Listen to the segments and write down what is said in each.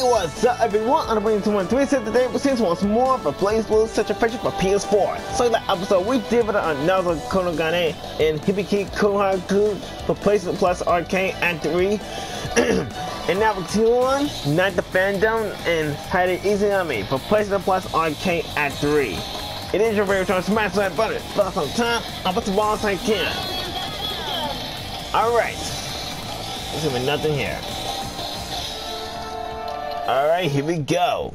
Hey, what's up everyone? I'm bringing to one three set today, since once more for BlazBlue Such a Picture for PS4. So in the episode, we did another Konogane in Hibiki Kohaku for PlayStation Plus Arcade Act 3. and now we're on Nine the Phantom and Hades Izanami for PlayStation Plus Arcade Act 3. It is your favorite time, smash that button, thoughts on time, I'll put the balls I can. Alright. There's gonna be nothing here. Alright, here we go.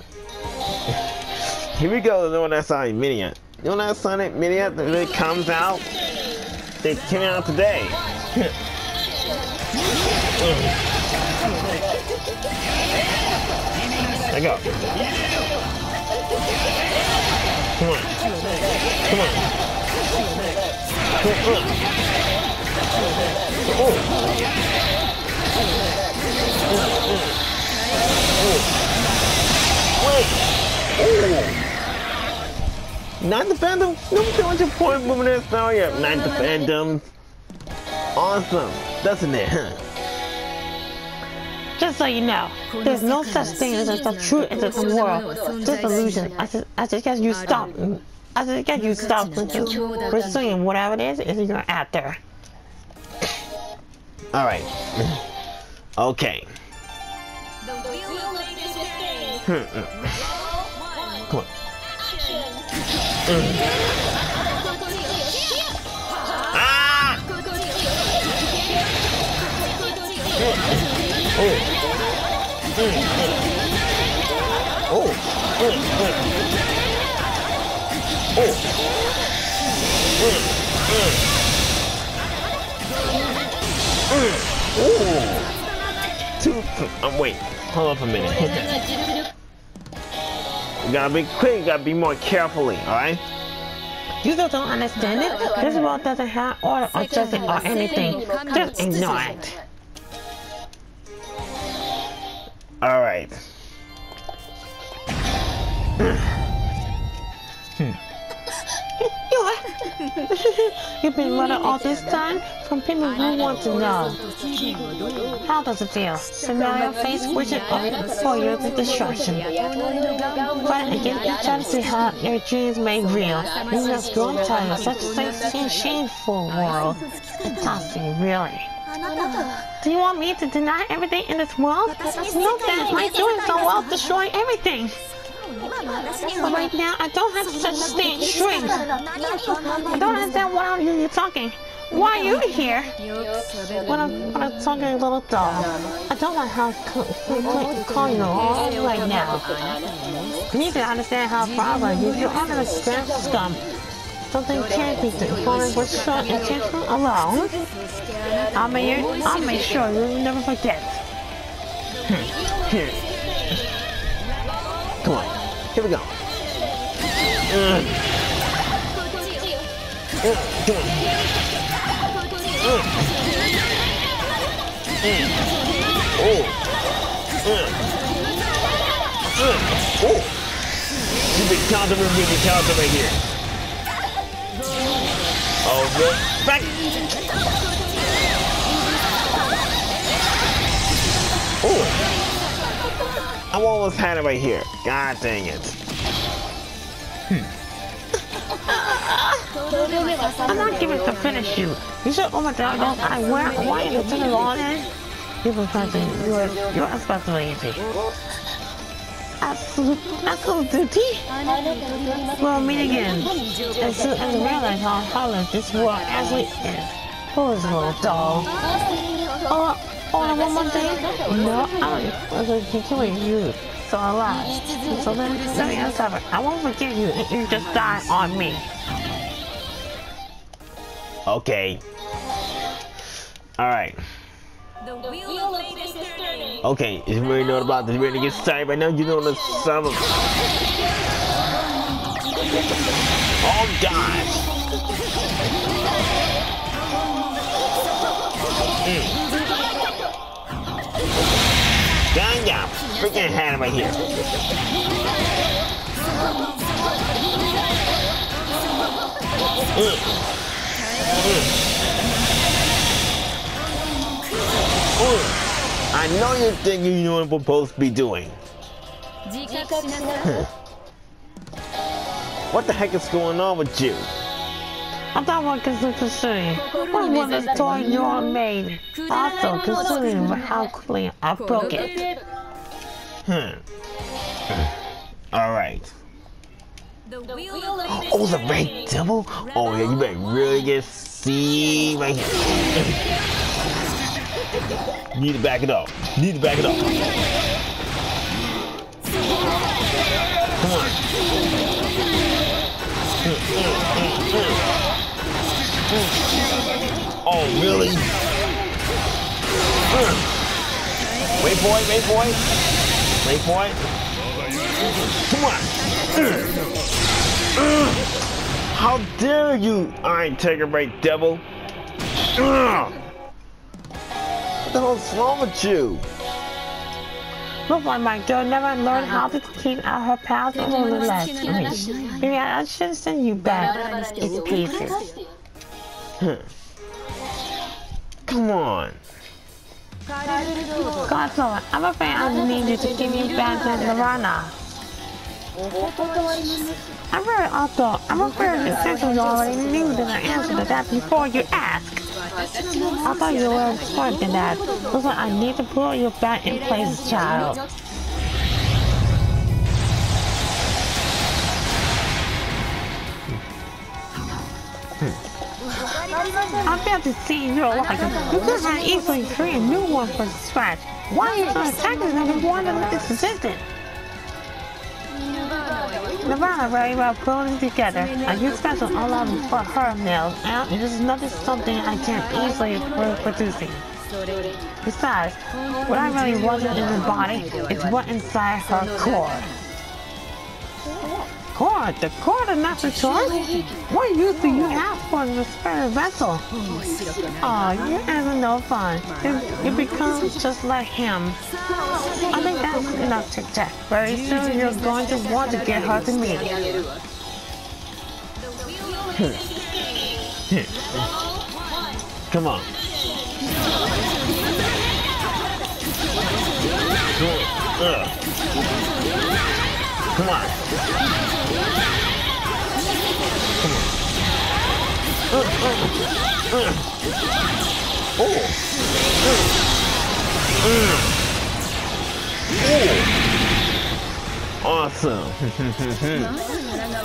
here we go, the one that's Sonic Mania. You know that Sonic Mania that really comes out? They came out today. I go. Come on. Come on. Come on. Oh. Wait. Not the Phantom? No your point moving style yet. Not the Phantom. Awesome. Doesn't it, huh? Just so you know, there's no such thing as a true entertainment world. Just illusion. I just, I just guess you stop. I just guess you stop pursuing whatever it is is you're after. All right. Okay. Come on. Ah! Oh. Oh. Oh. Two. Um, wait. Hold up a minute. You gotta be quick, you gotta be more carefully, alright? You still don't understand it? This world doesn't have order or justice or anything. Just ignore it. Alright. hmm. You've been running all this time from people who want to know. How does it feel? Scenario face wishing for your destruction. Fighting against each other to have your dreams made real. In this growing time of such a shameful world. Exhausting, really. Do you want me to deny everything in this world? No, that my doing so well destroy everything. But right now, I don't have such stage strength. I don't understand what are you talking. Why are you here? When I'm, when I'm talking a little doll, I don't like how call you all right now. You need to understand how far you. You're under the scam scum. Something can't be done. with short intention alone. I'll make, I'll make sure you'll never forget. Hmm. Here. Come on. Here we go. Mm. Mm. Mm. Mm. Oh. Mm. Mm. Oh. You big counter with me, counter right here. Oh, good. Back. Oh. I almost had it right here. God dang it. Hmm. I'm not giving to finish you. You should oh my god, don't I where why are you taking long in? People something you're you're responsibility. Absolute absolute duty? We'll meet again. As soon as I realize how hollow this world actually is. Who's little doll? Oh Oh, one more thing? No, I'm going to continue you. So I alive. So then, let me answer. I won't forgive you if you just die on me. Okay. Alright. Okay, if you already know about this, ready to get started right now, you know the sum of... Oh, gosh! Gun ya! Freaking hand right here. Mm. Mm. I know you're thinking you know what I'm supposed to be doing. what the heck is going on with you? I thought one considering what was the toy you all made. Also considering how clean I broke it. Hmm. Alright. Oh, the red devil? Oh yeah, you better really get see right here. Need to back it up. Need to back it up. Come on. Oh, really? Wait for it, wait for it. Wait for it. Come on. How dare you, Iron Tiger Ray Devil? What the hell's wrong with you? Looks like my girl never learned how to clean out her pals over the last week. Maybe I should send you back in pieces. Come on. Godzilla, I'm afraid I need you to give me back to Nirvana. I'm very also, I'm afraid since you already knew the answer to that before you asked. I thought you were smart than that. Looks I need to put you back in place, child. I'm about to see your life. You could have easily create a new one from scratch. Why are you so attacking them if one of them is existent? Nirvana very well put together. I use special all of for her nails, and this is not something I can easily reproducing. Besides, what I really wanted in the body is what inside her core. Core? The core is not the choice? What use do you have for the spirit vessel? Oh, you're having no fun. You, you become just like him. I think that's enough to check. Very soon you're going to want to get her to me. Come on. Come on. Come Oh. Oh. Awesome.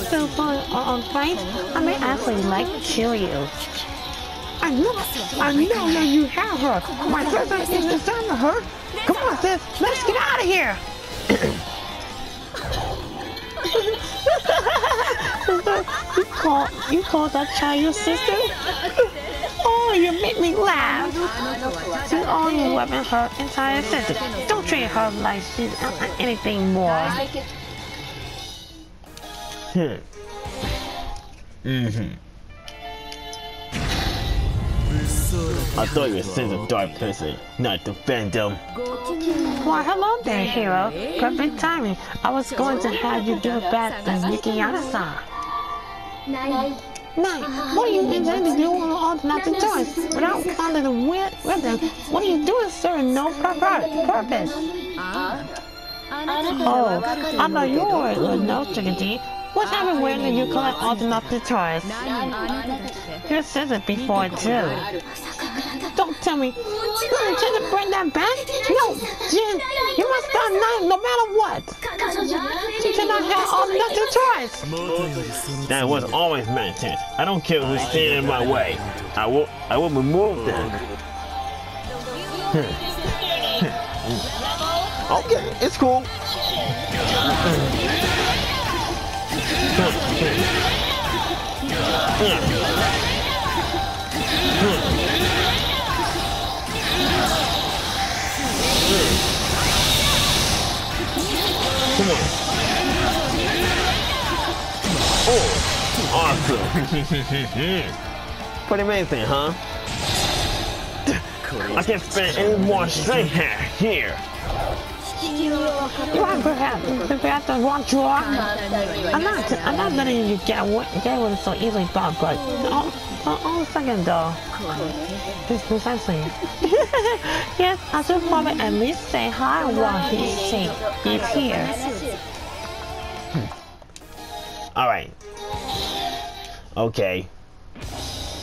So for uh, on fight, I may actually like kill you. I know, I know that you have her. My sister is inside of her. Come on, sis, let's get out of here. Call you call that child your sister? Oh, you make me laugh. All your weapon her entire sister. Don't treat her like she's anything more. Hmm. Mm-hmm. I thought you were sent a dark person, not defend them. Why, hello there, hero. Perfect timing. I was going to have you do a that as Nikiyana-san. Nine, what are you intending to do on all the nothing choice? Without counting the wind rhythm, what are you doing serving no purpose? Oh, I know you were with no chickadee. What happened when you collect all the nothing choice? You said it before too. Don't tell me. You intend to bring that back? No, Jin, you must start now no matter what. You cannot have all the nothing choice. That was always my intent. I don't care who's standing in my way. I will I will remove them. okay, it's cool. Pretty amazing, huh? I can't spend any more strength here. You are perhaps, perhaps the wrong drawer. I'm not, I'm not letting you get away, get away so easily, Bob, but oh, oh, oh, second though. This precisely. yes, I should probably at least say hi while he's, he's here. Alright. Okay.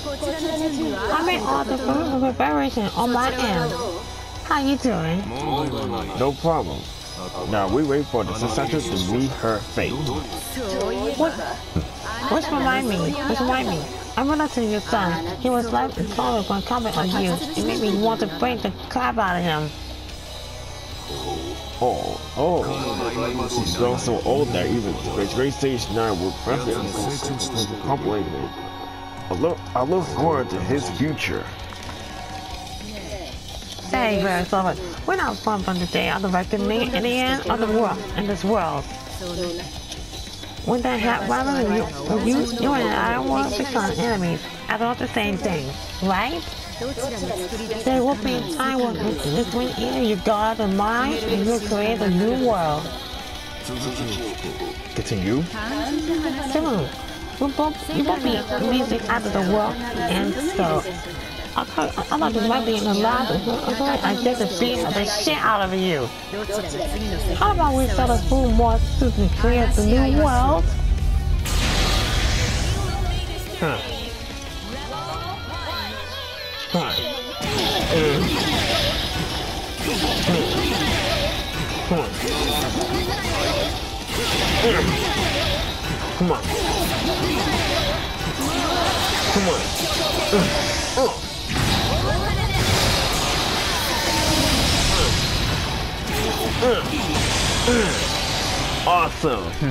I made all the preparation on my end. How you doing? No problem. Now we wait for the successor to meet her fate. What? Which remind me, which remind me. I'm relative your son. He was left and followed one comment on you. It made me want to break the crap out of him. Oh, oh. She's grown so old that even great stage 9 will practically complicated. I look, I look forward to his future. Hey, very solid. Uh, we're not fun from the day of the reckoning in the end of the world in this world. When that happened, you, you, you and I will become enemies. I thought the same thing, right? There will be a time when between either you God and mine, and you'll create a new world. Continue. Come on. You both, you both be amazing out of the world, and so. I thought, I thought this might be in the lab. I get to beat the shit out of you. How about we sell a few more suits and create the new world? Huh. Huh. Come on. Come on. Oh. Awesome.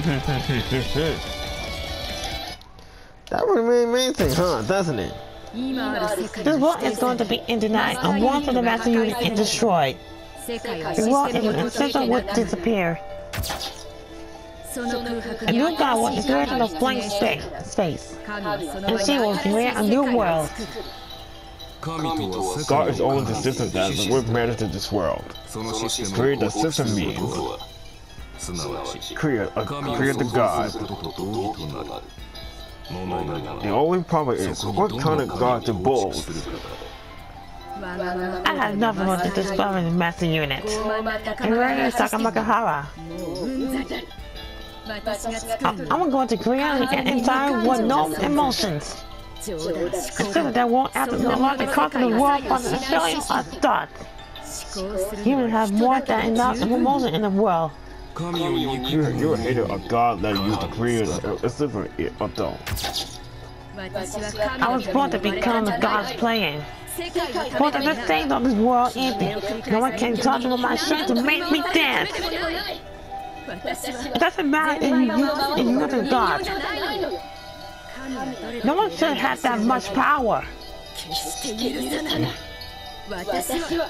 that would be amazing, huh? Doesn't it? This world is going to be in denial and one of the master unit is destroyed. The world in an instant would disappear. A new god will appear in a blank space, space, and she will create a new world. God is only the system that we've managed this world. Create the system means create, a, create the God. The only problem is what kind of God to build. I have nothing but to discover the master unit. Is Takamagahara? I'm going to create an entire world no emotions. Of that won't happen a lot the cost of the world for the feeling of thought. Humans have more than enough emotion in the world. You're, you're a hater of God that used to create a, a different adult. I was born to become a God's playing. But the things of this world empty. No one can touch me with my shit to make me dance. It doesn't matter if you, if you're the God. No one should have that much power.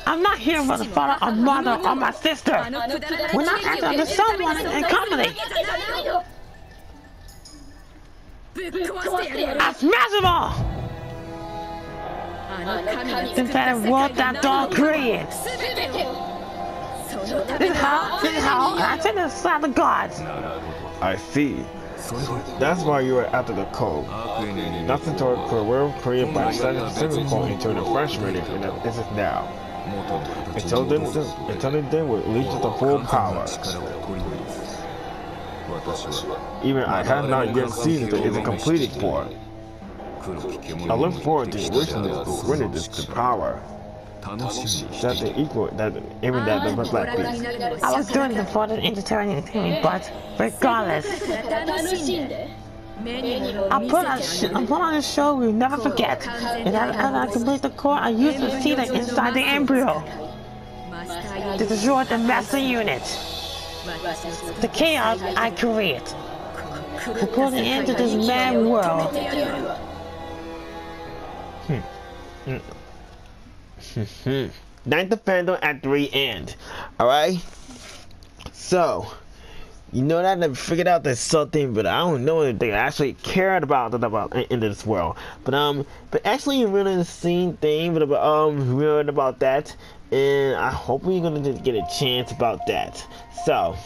I'm not here for the father or mother or my sister. We're not acting under someone in comedy. I smash them all! Since that world that dog created. This is how, this is how I to slap the gods. I see. That's why you are after the code. Nothing toward career created by civic code into the fresh rating and this is now. Until then, until then will lead to the full power. Even I have not yet seen the is completed for. I look forward to witnessing winning this the power. That the equal that even that the black beast. I was doing the for the entertainment, but regardless. I put on, I put on a show we'll never forget. And as I complete the core, I use the seed inside the embryo to destroy the master unit. The chaos I create. To put an end to this mad world. Hmm. Ninth Phantom at 3 end. Alright? So, you know that I figured out there's something, but I don't know anything I actually cared about it about in this world. But um, but actually, really the same thing, but um, read about that, and I hope we're gonna get a chance about that. So,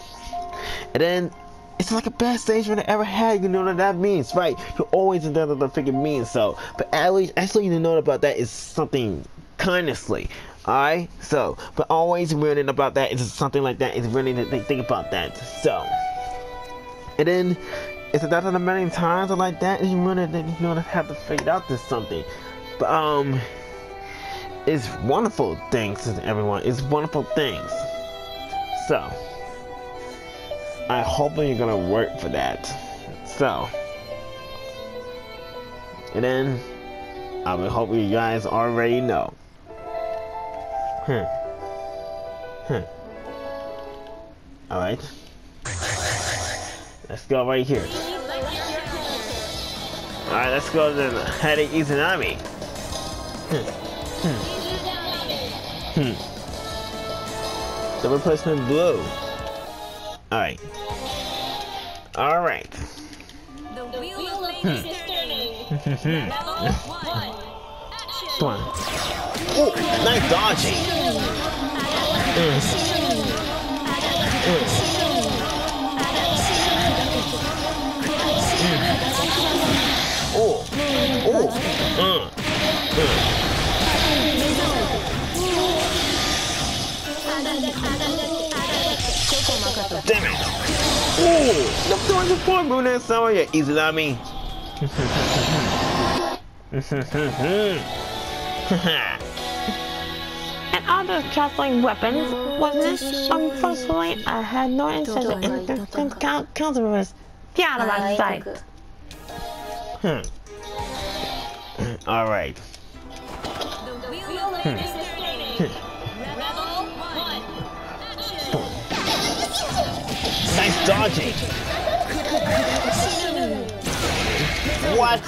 and then it's like a best stage we ever had. You know what that means, right? You're always in the figure means so. But at least, actually, you know about that is something kindnessly. Alright? So, but always learning about that is something like that is really to think about that. So, And then it's a dozen a million times or like that, you really you know have to figure out this something. But um it's wonderful things everyone. It's wonderful things. So I hope you're gonna work for that. So and then I would hope you guys already know. Hmm. Hmm. Alright. Let's go right here. Alright, let's go to the Hades Izanami. Hmm. Hmm. Hmm. The replacement blue. Alright. Alright. Hmm. Come on. Oh, nice dodging. Mm. Mm. Oh, oh, uh, uh. Damn it! Oh, the doors are poor Brunette Summer, you easy on me. and other traveling weapons was this unfortunately I had no intention in countermeasures. Get out of my sight. Hmm. Alright. Hmm. nice dodging. What?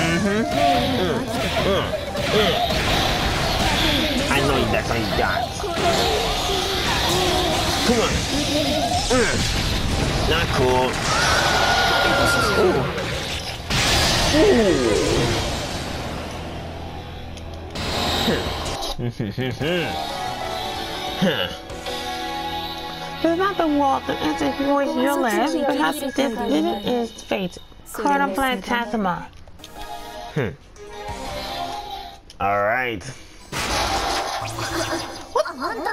Mm-hmm. Mm-hmm. Mm-hmm. I know that's how you got. Come on. Mm. Not cool. It's not the wall that enters voice your but perhaps this vision is fate. Cardinal Phantasma. Hmm. Alright.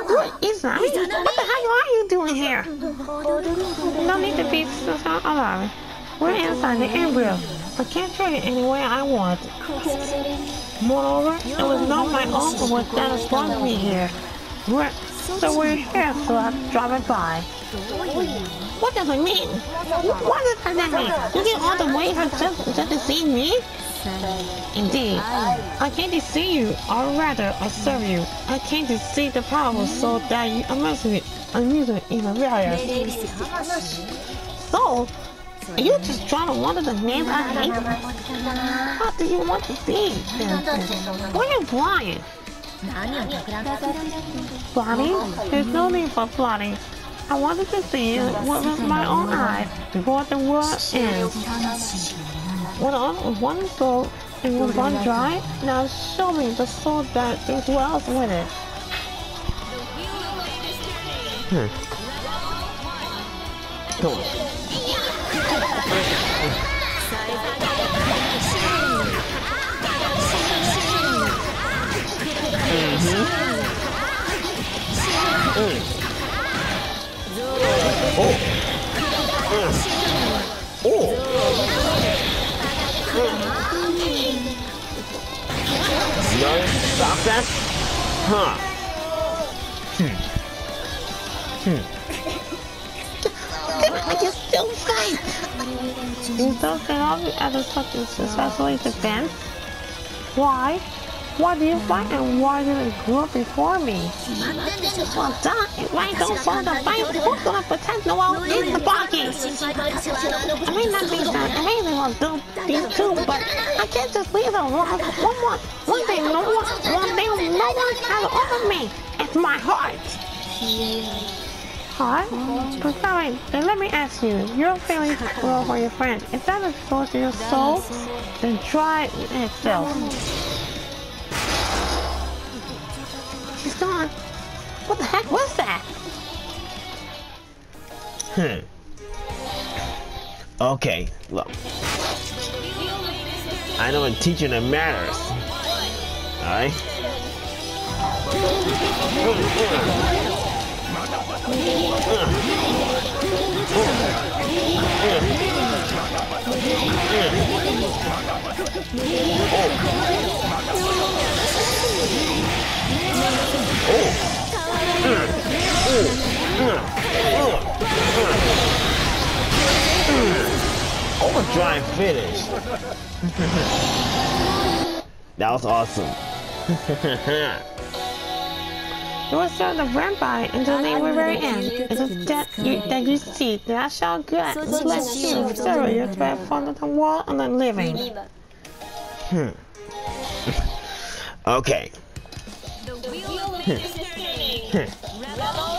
What is that? What the hell are you doing here? No need to be so alarmed. We're inside the embryo. I can't treat it any way I want. Moreover, it was not my uncle was that brought me here. We're, so we're here, so I'm driving by. What does it mean? What does that mean? You all the way here just, just to see me? Indeed, I came to see you, or rather, I serve you. I came to see the power so that you amuse me, amuse me even various. So, are you just trying to wonder the names I hate? What do you want to see? Why are you blind? Plotting? There's no need for plotting. I wanted to see it with my own eyes before the world ends. When all one soul and one dry, now show me the soul that dwells with it. Hmm. Come on. No, stop that? Huh. Hmm. Hmm. I can still fight! You don't get off at a such a successfully defense? Why? Why do you fight and why did it grow before me? Well, if I don't follow the fight, who's gonna protect Noel in the pocket? I may not be that amazing on do these two, but I can't just leave them. One, one more, one thing, no one, one thing, no one has over me. It's my heart. Heart? But sorry, then let me ask you, your feelings for for your friend, is that a source of your soul? Then try it itself. Hmm. Okay, look. I know a teaching that matters. Alright? Overdrive finish. that was awesome. It was sort of ran by until they were very end. It is that you, that you see that I shall get let you through your threat from the world and the living. Hmm. okay. Come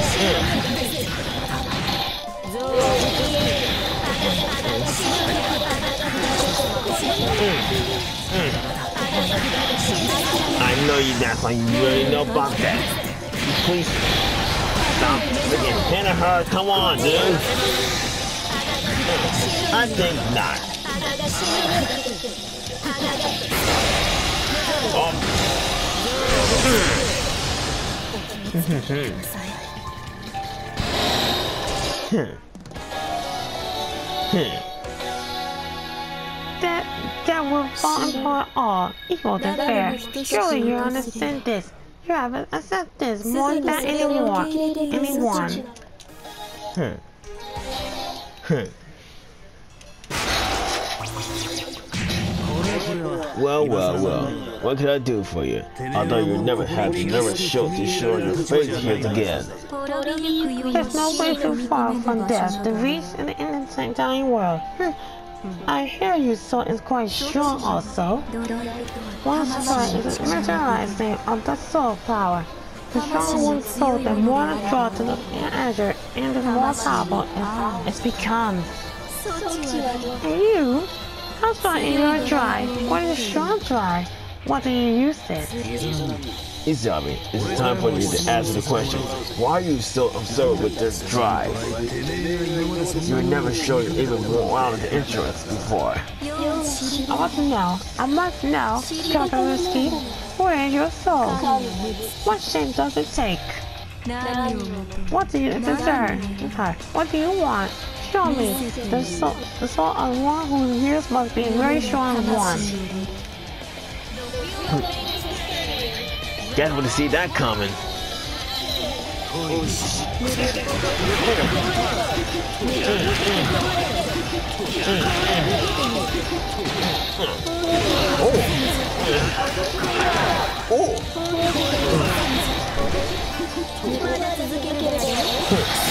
I know you that's why you really know about that. Please stop freaking hitting her. Come on, dude. I think not. That that will fall apart all equal and fair. Surely you understand this. You haven't accepted this more than anyone. Anyone. Hmm. Hmm. Well, well, well. What can I do for you? Although you never have you never showed to show your face here again. There's no way too far from death, the beast, and the innocent dying world. Hmm. I hear you so is quite strong also. One strike is a materializing of the soul power. The stronger one's soul, the more the draw to the azure and the more powerful it, it becomes. And you? How strong is your drive? What is strong drive? What do you use it? Izanami, it's time for you to answer the question. Why are you so absurd with this drive? You never showed even one of interest before. I want to know. I must know, Kakaruski. Where is your soul? What shape does it take? What do you desire? What do you want? Show me. The soul, the soul uh, of one whose years must be very strong one. Guess would see that coming. Oh.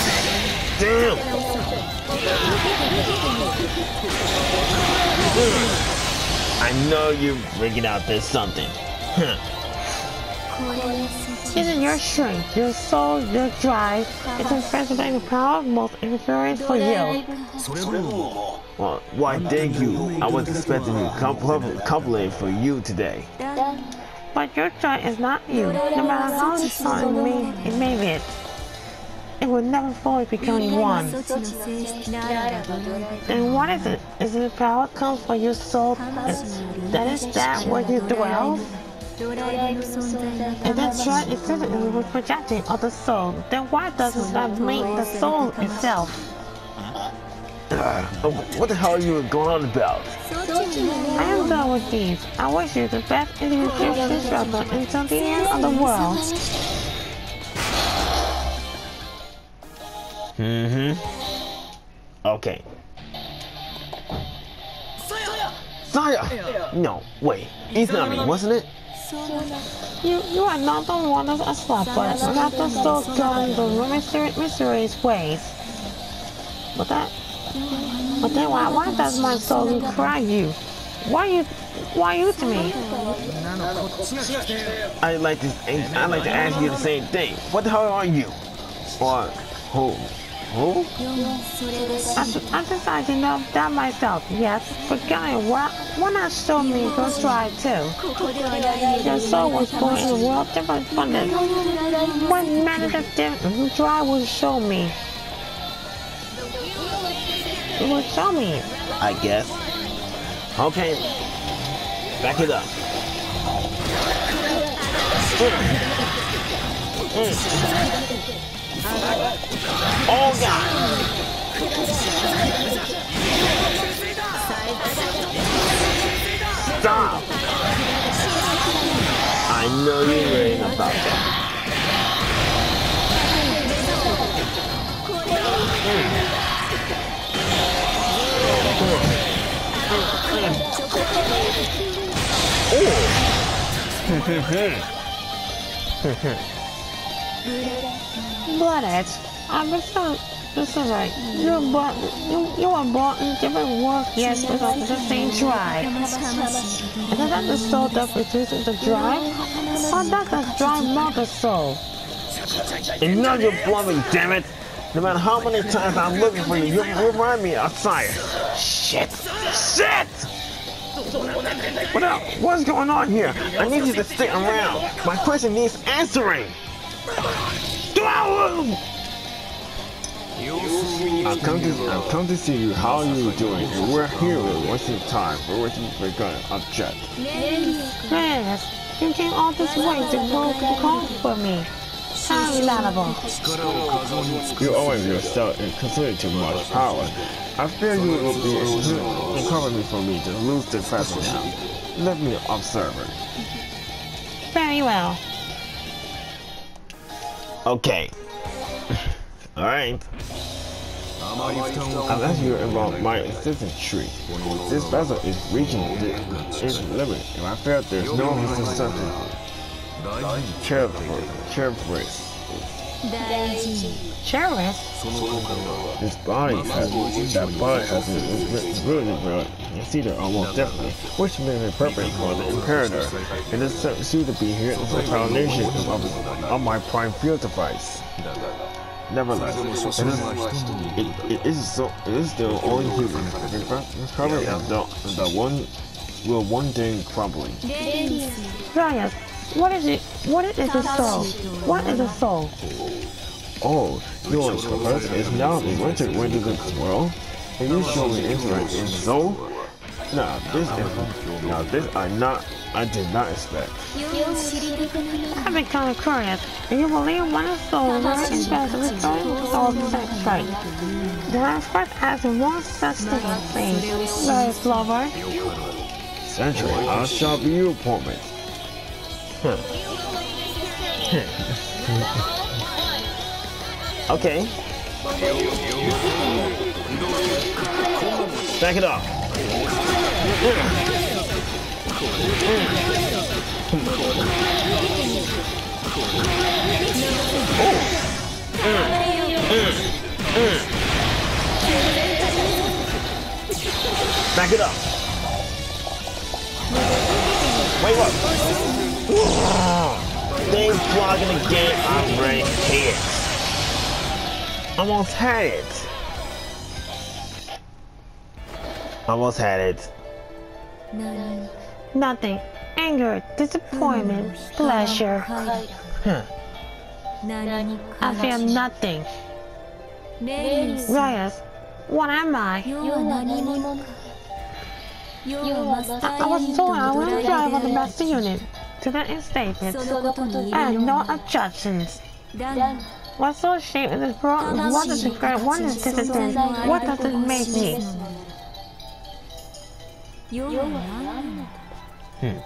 oh. Damn. I know you're bringing out this something. Isn't your strength, your soul, your drive, it's infesting the power of most inferiors for you. Well, why thank you. I was expecting you compl- compliment for you today. But your joy is not you, no matter how strong it may, it may be. It will never fully become one. And what is it? Is it the power comes from your soul? That is that where you dwell? If that joy is in the projecting of the soul, then why doesn't that make the soul itself? Uh, what the hell are you going on about? I am done with these. I wish you the best in the Egyptian struggle until the end of the world. Mm-hmm. Okay. Saya! No, wait. It's not me, wasn't it? You you are not the one of a slapper, not the soul going the mystery, mysterious ways. But that but then why why does my soul cry you? Why you why you to me? I'd like to I'd like to ask you the same thing. What the hell are you? Or who? Who? I, I decided to know that myself, yes. But guy, why, why not show me your drive too? Your soul was born in a world different from this. What manner of different drive will show me? you will show me. I guess. Okay. Back it up. Mm. Oh god! Stop! I know you're worrying about that. Blooded. I'm just so this is right. You're born you, you were born in different worlds, yes, but of the same tribe. Isn't that the soul that produces the drive? Or does the drive mother soul? And now you're bluffing, damn it! No matter how many times I'm looking for you, you remind me of Sire. Shit! Shit! What up? What's going on here? I need you to stick around. My question needs answering. I've come to I've come to see you. How are you doing? And we're here with wasting time. We're waiting for gonna object. Yes, you came all this way to go to call for me. How reliable. You always yourself and consider too much power. I fear you will be inconvenient for me to lose the battle now. Let me observe it. Very well. Okay. Alright. Asked you about my existence tree. This vessel is reaching its limit. If I fail, there's no substitute. Cherubris. Cherubris. Cherubris? This body has, that body has been really good. You see that almost definitely, which may be perfect for the Imperator. It is soon to be here as a foundation of, of my prime field device. Nevertheless, it is, it, it is so it is still only human. Recovery of the the one will one day crumbling. Ryan, what is it? What is a soul? What is a soul? Oh, your purpose is now the winter into the world? Are you showing interest in soul? Now this is now this I not I did not expect. I've been kind of curious. Do you believe one is soul right and best of own soul sex right? The last part has one such thing as clever. Essentially, I shall be your appointment. okay. Back it up. Back it up. Wait, what? They vlogging again. I'm right here. Almost had it. Almost had it. Nothing. Anger, disappointment, pleasure. Huh. I feel nothing. Reyes, what am I? I, I was told I will drive on the master unit to the statement and no objections. What's so shaped in this world? What is the great? What is this? What does it make me? Hmm.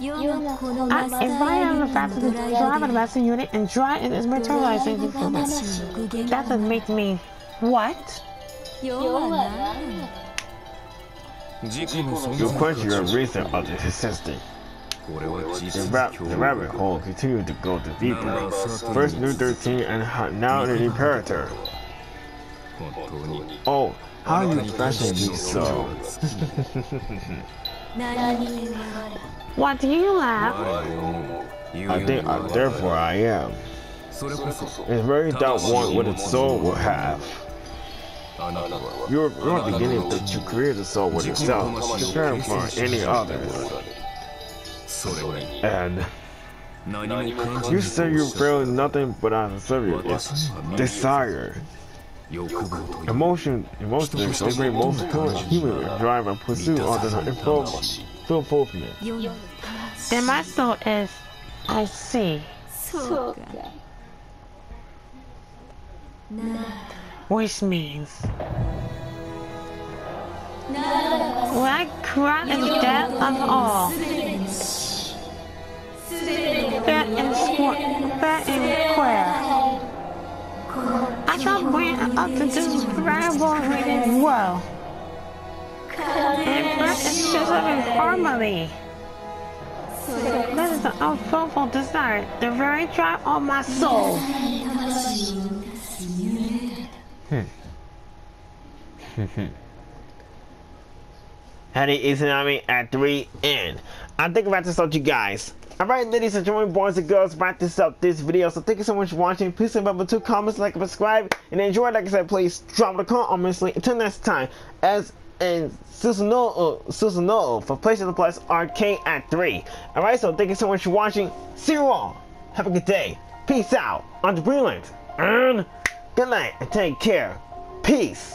I, if I am the fastest to drive on the master unit and drive in its materialization for that, that doesn't make me what? You question your reason of the existing. The, rap, the rabbit hole continued to go to deeper. First Nu-13 and now the Imperator. Oh, how are you fashion me so? What do you laugh? I think I, therefore I am. It's very doubt one what its soul will have. You're, you're beginning to, to create a soul with yourself, preparing for any others. And you say you feel nothing but I serve you. It's desire. Emotion, emotions, they bring most to human drive and pursue other fulfillment. Then my soul is, I see. Which means when I cry in death of all, that in sport, that in prayer. I shall bring up to this variable reading well. And prayer is just in harmony. This is the unfulfilled desire, the very drive of my soul. Hmm. Hades Izanami at 3 N. I think about this out you guys. Alright ladies and gentlemen, boys and girls, wrap this up this video. So thank you so much for watching. Please remember to comment, like, and subscribe. And enjoy, like I said, please drop the comment link. Until next time, as and Susanoo, Susanoo for PlayStation Plus Arcade at 3. Alright, so thank you so much for watching. See you all. Have a good day. Peace out. Andre Breland. And good night and take care. Peace.